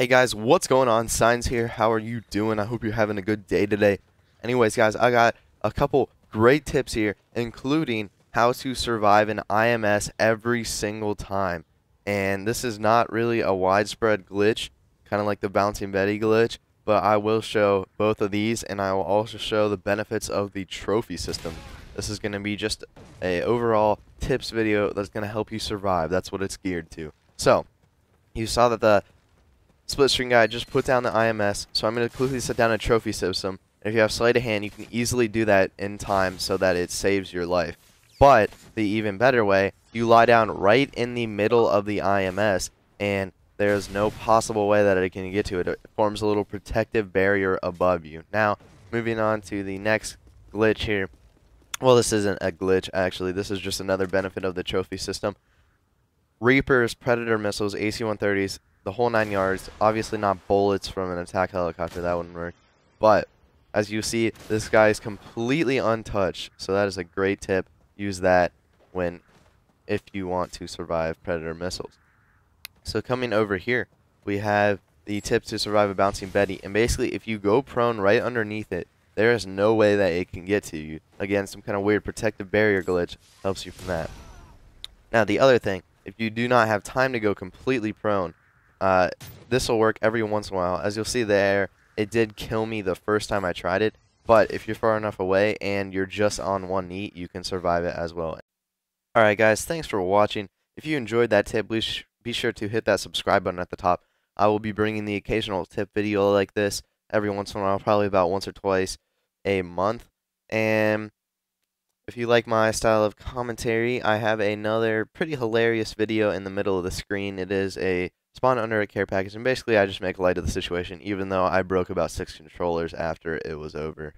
Hey guys, what's going on? Signs here. How are you doing? I hope you're having a good day today. Anyways, guys, I got a couple great tips here, including how to survive an IMS every single time. And this is not really a widespread glitch, kind of like the Bouncing Betty glitch, but I will show both of these, and I will also show the benefits of the trophy system. This is going to be just a overall tips video that's going to help you survive. That's what it's geared to. So, you saw that the split screen guy just put down the IMS, so I'm going to quickly set down a trophy system. If you have sleight of hand, you can easily do that in time so that it saves your life. But the even better way, you lie down right in the middle of the IMS, and there's no possible way that it can get to it. It forms a little protective barrier above you. Now, moving on to the next glitch here. Well, this isn't a glitch, actually. This is just another benefit of the trophy system. Reapers, Predator missiles, AC-130s, the whole nine yards. Obviously not bullets from an attack helicopter, that wouldn't work. But as you see, this guy is completely untouched. So that is a great tip. Use that when if you want to survive Predator missiles. So coming over here, we have the tips to survive a bouncing Betty. And basically, if you go prone right underneath it, there is no way that it can get to you. Again, some kind of weird protective barrier glitch helps you from that. Now, the other thing, if you do not have time to go completely prone, uh, this will work every once in a while. As you'll see there, it did kill me the first time I tried it, but if you're far enough away and you're just on one knee, you can survive it as well. Alright guys, thanks for watching. If you enjoyed that tip, be sure to hit that subscribe button at the top. I will be bringing the occasional tip video like this every once in a while, probably about once or twice a month. And if you like my style of commentary, I have another pretty hilarious video in the middle of the screen. It is a spawn under a care package, and basically I just make light of the situation, even though I broke about six controllers after it was over.